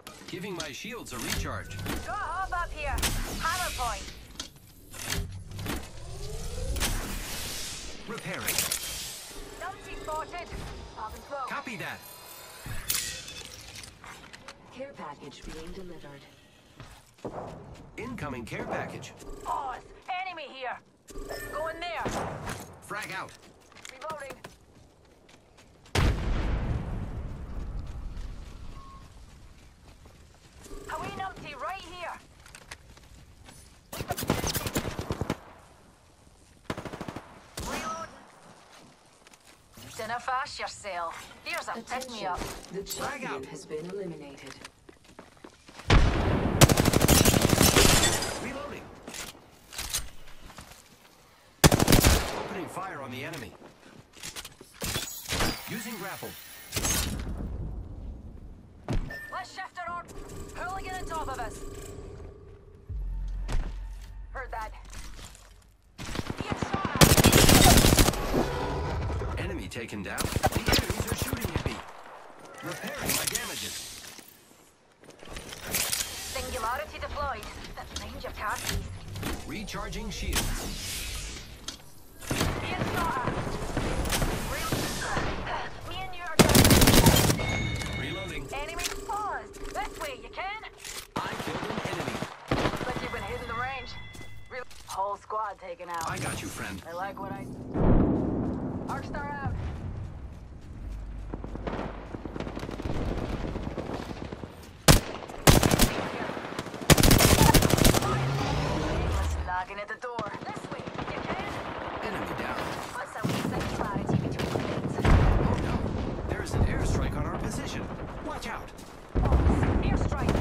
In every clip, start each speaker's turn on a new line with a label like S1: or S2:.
S1: Reloading.
S2: Giving my shields a recharge.
S1: Go hop up here. Hammerpoint.
S2: Repairing.
S1: Numpty spotted. Popping smoke.
S2: Copy that.
S3: Care package being delivered.
S2: Incoming care package.
S1: Pause. Enemy here. Go in there.
S2: Frag out.
S1: Reloading. Hawi numpty right here. Reloading. Dinna fast yourself. Here's a pick me up.
S3: The
S2: Frag out.
S3: champion has been eliminated.
S2: Reloading. Opening fire on the enemy. Using grapple.
S1: Let's shift arm. Hooligan on top of us. Heard that. Being shot at.
S2: Enemy taken down. The enemies are shooting at me. Repairing my damages.
S1: Singularity deployed. Mind your car keys.
S2: Recharging shields.
S1: Taken out.
S2: I got you, friend.
S1: I like what I. Arcstar out. At the door. This way, you can.
S2: Enemy down.
S1: What's up with singularity between the lanes?
S2: Oh no. There's an airstrike on our position. Watch out.
S1: Airstrike.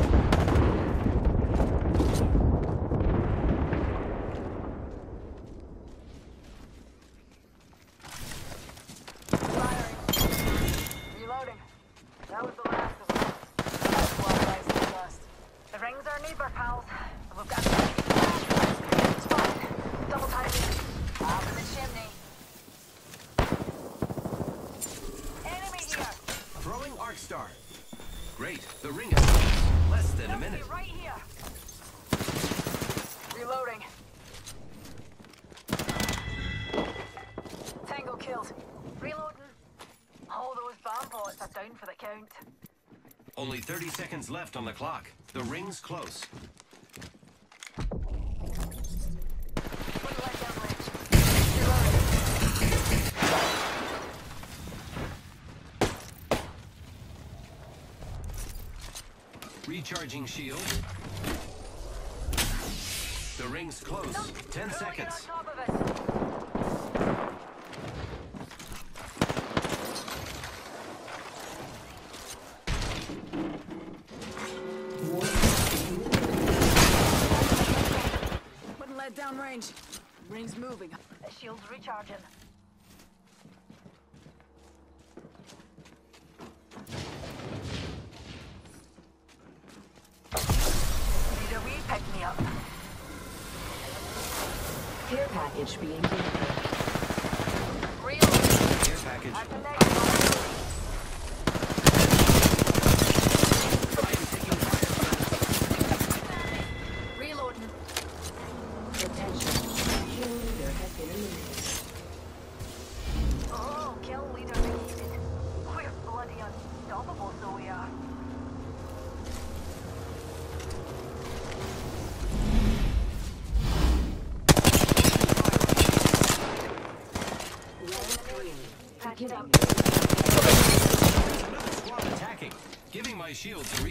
S1: Firing. Reloading. That was the last of us. That's why I said dust. The rings are neighbor pals. We've got Spot. Double timing. Up in the chimney. Enemy here.
S2: Throwing Arc Star. Great. The ring is close. Less than a
S1: Enemy
S2: minute.
S1: Right here. Reloading. Tango killed. Reloading. All oh, those bomb bullets are down for the count.
S2: Only 30 seconds left on the clock. The ring's close.
S1: Wouldn't let down range. Reloading.
S2: Recharging shield. The ring's close. 10 seconds.
S1: on top of us. Wouldn't let down range. Ring's moving. The shield's recharging. Need a wee pick me up.
S3: Care package being delivered.
S1: Real.
S2: Care package.
S1: I'm connected.
S2: I am taking fire.
S1: Reloading.
S3: Attention. Kill leader has been eliminated.
S1: Oh, kill leader defeated. We're bloody unstoppable, so we are.
S3: Pack it up.
S2: Another squad attacking. Giving my shields a recharge.
S1: Oh, Vanguard, don't
S3: Attention.
S1: shield recharging.
S3: Replicator.
S2: Fire on the enemy.
S1: Reloading.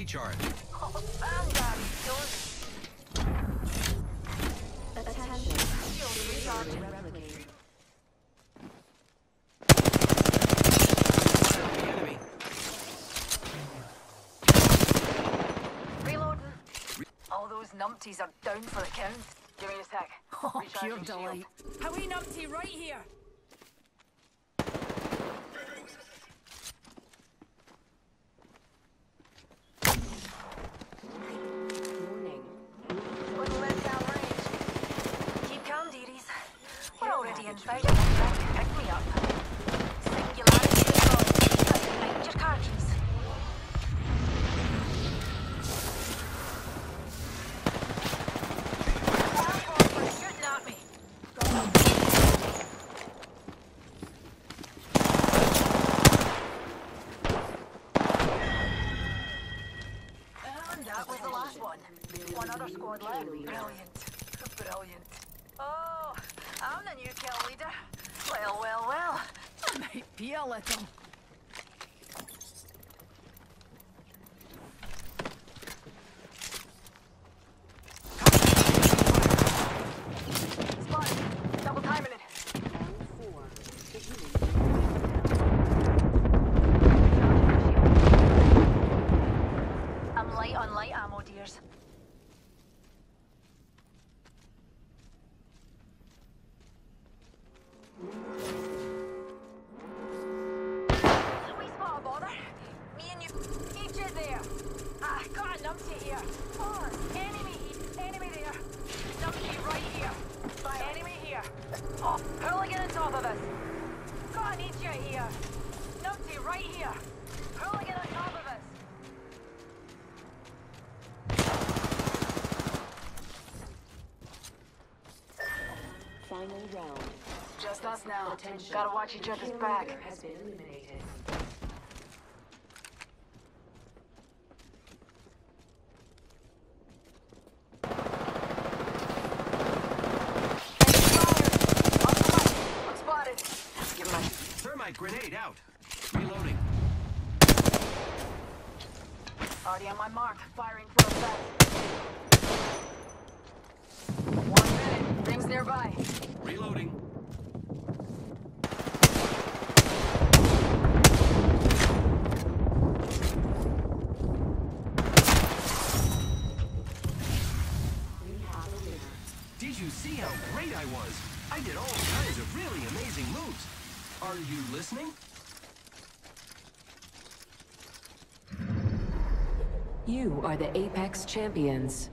S1: All those numpties are down for the count. Give me a sec.
S4: Oh, pure delight. How we numpty right here.
S1: One. One other squad left. Brilliant. Brilliant. Oh, I'm the new kill leader. Well, well, well.
S4: I might be a little.
S1: Spotted. Double timing it.
S3: Round four. Beginning.
S1: I'm light on light ammo, dears. We spot a bother. Me and you.
S4: Each is there. Ah, got a numpty here. Four. Enemy. Enemy there. Numpty right here. By enemy here.
S1: Oh, hooligan on top of us.
S4: Got an each here. Numpty right here.
S1: Hooligan on top of us.
S3: Final round.
S1: Just us now.
S3: Attention.
S1: Gotta watch each other's
S3: Kill
S1: back.
S3: has been eliminated.
S1: I'm spotted. Give him a
S2: Thermite grenade out. Reloading.
S1: Already on my mark, firing for effect. One minute, rings nearby.
S2: Reloading.
S3: We have a winner.
S2: Did you see how great I was? I did all kinds of really amazing moves. Are you listening?
S3: You are the Apex Champions.